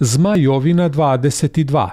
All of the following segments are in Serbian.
Zmajovina 22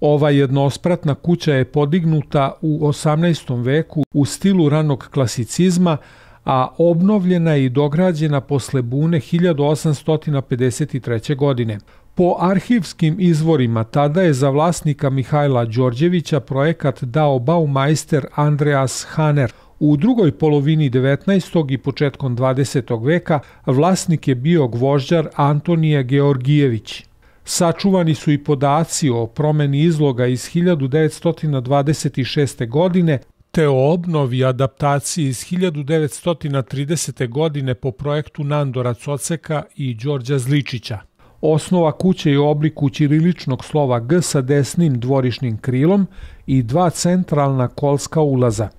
Ova jednospratna kuća je podignuta u 18. veku u stilu ranog klasicizma, a obnovljena i dograđena posle bune 1853. godine. Po arhivskim izvorima tada je za vlasnika Mihajla Đorđevića projekat dao baumajster Andreas Haner. U drugoj polovini 19. i početkom 20. veka vlasnik je bio gvožđar Antonija Georgijević. Sačuvani su i podaci o promeni izloga iz 1926. godine te o obnovi adaptaciji iz 1930. godine po projektu Nandora Coceka i Đorđa Zličića. Osnova kuće je u obliku ćiriličnog slova G sa desnim dvorišnim krilom i dva centralna kolska ulaza.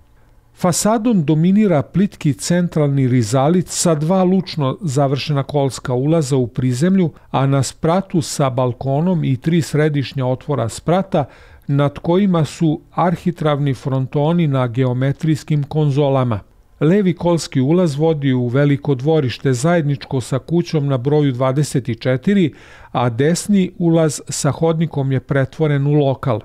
Fasadom dominira plitki centralni rizalit sa dva lučno završena kolska ulaza u prizemlju, a na spratu sa balkonom i tri središnja otvora sprata nad kojima su arhitravni frontoni na geometrijskim konzolama. Levi kolski ulaz vodi u veliko dvorište zajedničko sa kućom na broju 24, a desni ulaz sa hodnikom je pretvoren u lokal.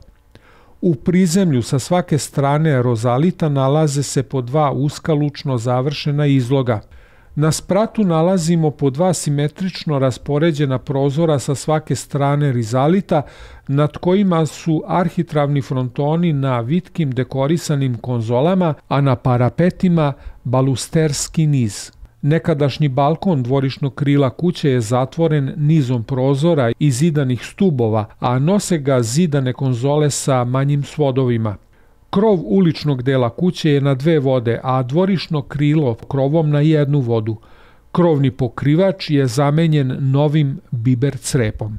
U prizemlju sa svake strane rozalita nalaze se po dva uska lučno završena izloga – Na spratu nalazimo po dva simetrično raspoređena prozora sa svake strane rizalita, nad kojima su arhitravni frontoni na vitkim dekorisanim konzolama, a na parapetima balusterski niz. Nekadašnji balkon dvorišnog krila kuće je zatvoren nizom prozora i zidanih stubova, a nose ga zidane konzole sa manjim svodovima. Krov uličnog dela kuće je na dve vode, a dvorišno krilo krovom na jednu vodu. Krovni pokrivač je zamenjen novim biber crepom.